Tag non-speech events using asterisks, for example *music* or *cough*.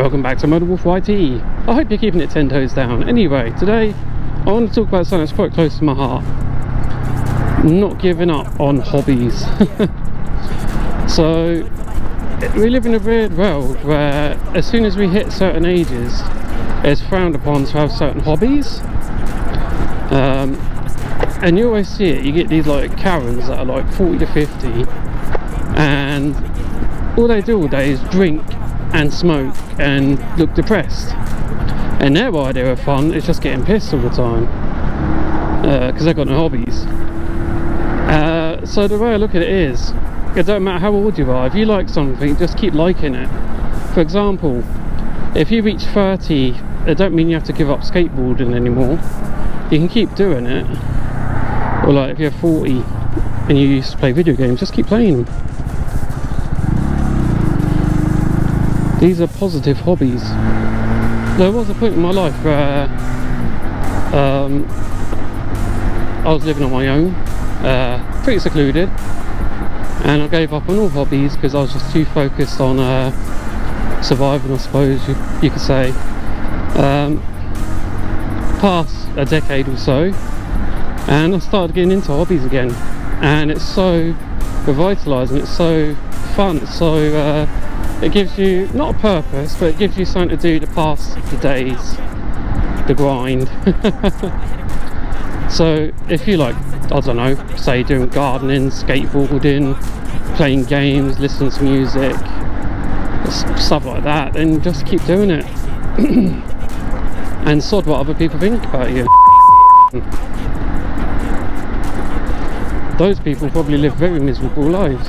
Welcome back to MotoWolf YT. I hope you're keeping it 10 toes down. Anyway, today I want to talk about something that's quite close to my heart. Not giving up on hobbies. *laughs* so, we live in a weird world where as soon as we hit certain ages, it's frowned upon to have certain hobbies. Um, and you always see it, you get these like Karens that are like 40 to 50 and all they do all day is drink and smoke and look depressed. And their idea of fun is just getting pissed all the time because uh, they've got no hobbies. Uh, so the way I look at it is it don't matter how old you are if you like something just keep liking it. For example if you reach 30 it don't mean you have to give up skateboarding anymore. You can keep doing it. Or like if you're 40 and you used to play video games just keep playing. them these are positive hobbies. There was a point in my life where um, I was living on my own uh, pretty secluded and I gave up on all hobbies because I was just too focused on uh, surviving I suppose you, you could say. Um, past a decade or so and I started getting into hobbies again. And it's so revitalizing it's so fun it's so uh, it gives you not a purpose but it gives you something to do to pass the days the grind. *laughs* So if you like I don't know say doing gardening skateboarding playing games listening to music stuff like that then just keep doing it. *clears throat* And sod what other people think about you. *laughs* Those people probably live very miserable lives